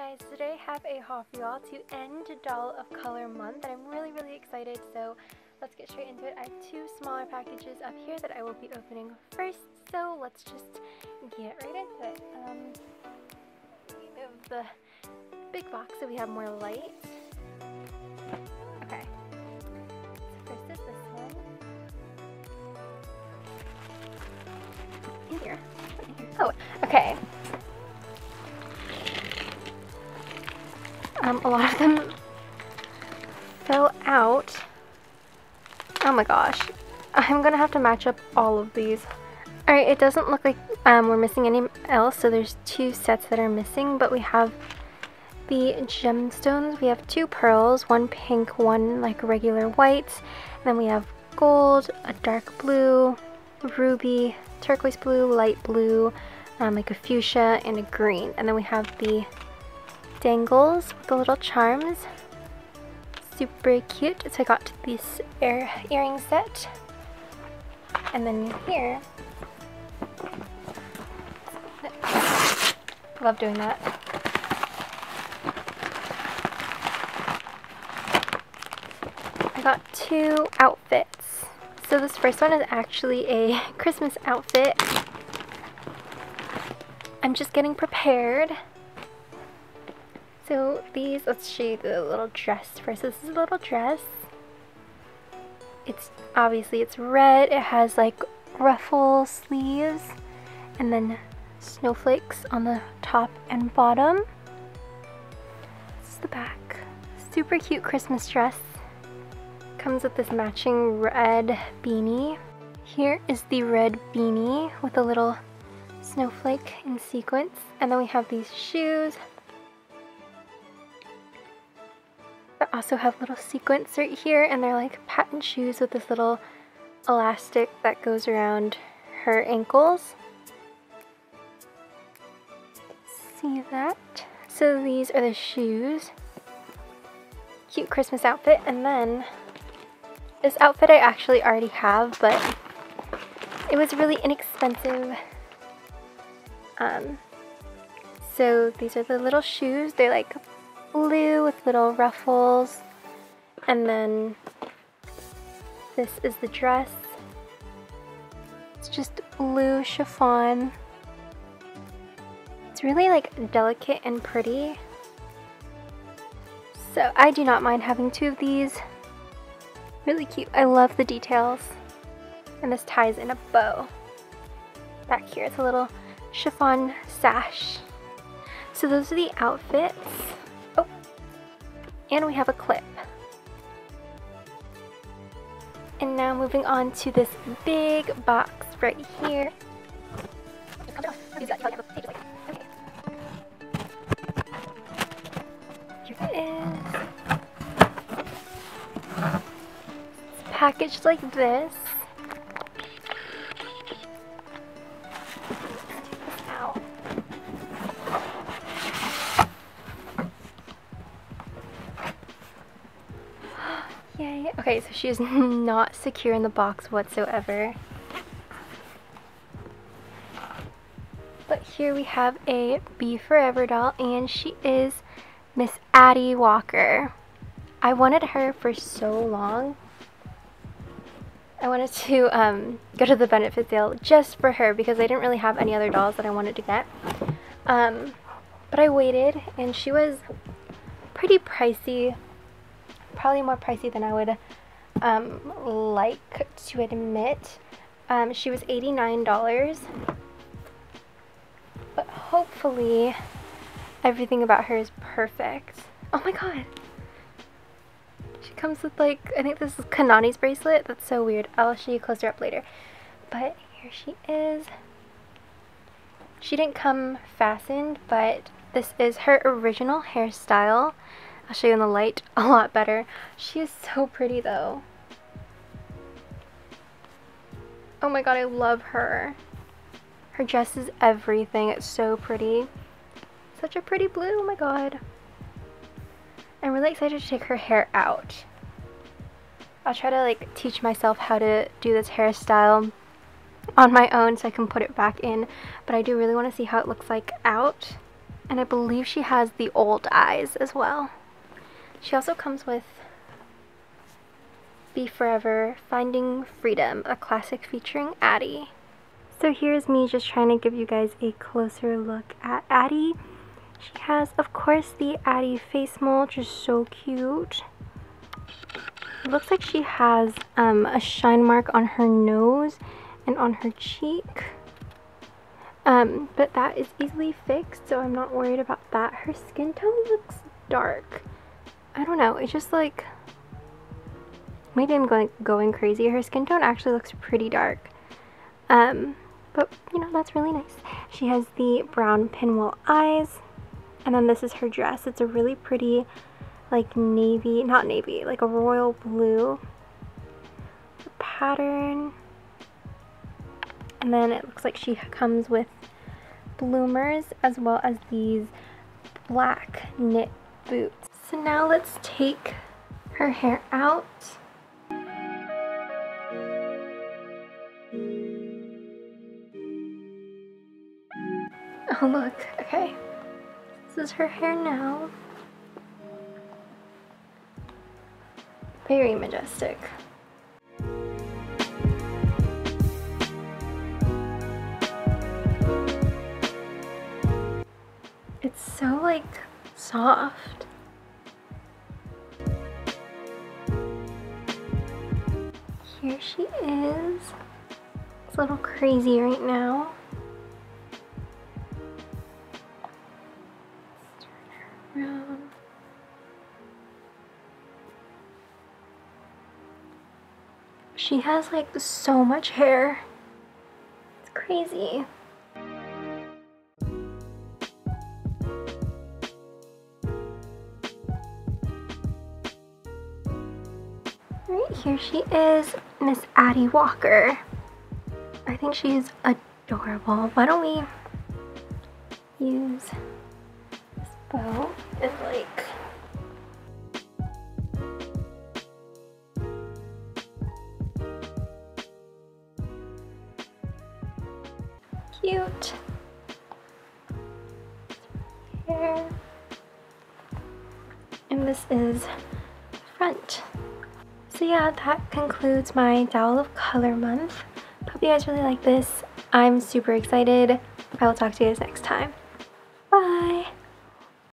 guys, today I have a haul for y'all to end Doll of Color month and I'm really really excited so let's get straight into it. I have two smaller packages up here that I will be opening first so let's just get right into it. Um, move the big box so we have more light. Um, a lot of them fell out. Oh my gosh. I'm gonna have to match up all of these. Alright, it doesn't look like um, we're missing any else, so there's two sets that are missing, but we have the gemstones. We have two pearls, one pink, one like regular white. And then we have gold, a dark blue, ruby, turquoise blue, light blue, um, like a fuchsia, and a green. And then we have the dangles with the little charms. Super cute. So I got this ear earring set. And then here, love doing that. I got two outfits. So this first one is actually a Christmas outfit. I'm just getting prepared. So these, let's show you the little dress first. This is a little dress. It's obviously it's red. It has like ruffle sleeves and then snowflakes on the top and bottom. This is the back. Super cute Christmas dress. Comes with this matching red beanie. Here is the red beanie with a little snowflake in sequence. And then we have these shoes also have little sequins right here and they're like patent shoes with this little elastic that goes around her ankles. See that? So these are the shoes. Cute Christmas outfit and then this outfit I actually already have but it was really inexpensive. Um, so these are the little shoes. They're like blue with little ruffles. And then this is the dress. It's just blue chiffon. It's really like delicate and pretty. So I do not mind having two of these. Really cute. I love the details. And this ties in a bow. Back here, it's a little chiffon sash. So those are the outfits. And we have a clip. And now moving on to this big box right here. Here it is. It's packaged like this. Okay, so she is not secure in the box whatsoever. But here we have a Be Forever doll and she is Miss Addy Walker. I wanted her for so long. I wanted to um, go to the benefit sale just for her because I didn't really have any other dolls that I wanted to get. Um, but I waited and she was pretty pricey probably more pricey than I would um, like to admit. Um, she was $89. But hopefully everything about her is perfect. Oh my god. She comes with like, I think this is Kanani's bracelet. That's so weird. I'll show you closer up later. But here she is. She didn't come fastened, but this is her original hairstyle. I'll show you in the light a lot better. She is so pretty though. Oh my god, I love her. Her dress is everything. It's so pretty. Such a pretty blue, oh my god. I'm really excited to take her hair out. I'll try to like teach myself how to do this hairstyle on my own so I can put it back in. But I do really want to see how it looks like out. And I believe she has the old eyes as well. She also comes with Be Forever, Finding Freedom, a classic featuring Addy. So here's me just trying to give you guys a closer look at Addy. She has, of course, the Addy face mold, is so cute. It looks like she has um, a shine mark on her nose and on her cheek. Um, but that is easily fixed, so I'm not worried about that. Her skin tone looks dark. I don't know, it's just like, maybe I'm going, going crazy. Her skin tone actually looks pretty dark. Um, but, you know, that's really nice. She has the brown pinwheel eyes. And then this is her dress. It's a really pretty, like, navy, not navy, like a royal blue pattern. And then it looks like she comes with bloomers as well as these black knit boots. So now let's take her hair out. Oh look, okay. This is her hair now. Very majestic. It's so like soft. Here she is. It's a little crazy right now. She has like so much hair. It's crazy. Here she is, Miss Addy Walker. I think she's adorable. Why don't we use this bow and like cute. Here. And this is front. So yeah, that concludes my Doll of Color month. Hope you guys really like this. I'm super excited. I will talk to you guys next time.